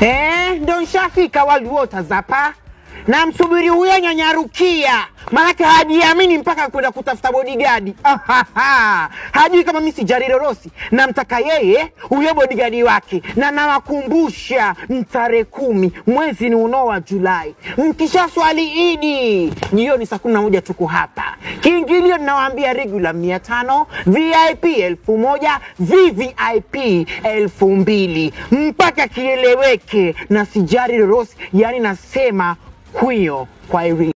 Eh, ndo nshafika waliwota zapa na msubiri huyo nyanyarukia, maanake hajiamini mpaka kwenda kutafuta bodigadi. Hajui kama mi sijarirorosi, namtaka yeye huyo bodigadi wake, na nawakumbusha tarehe kumi mwezi ni unao wa Julai, mkisha swali Idi jioni saa kumi na moja tuko hapa. Kiingilio ninawaambia regular mia tano, VIP elfu moja, VVIP elfu mbili. Mpaka kieleweke. Na sijari rorosi, yani nasema wheel firing.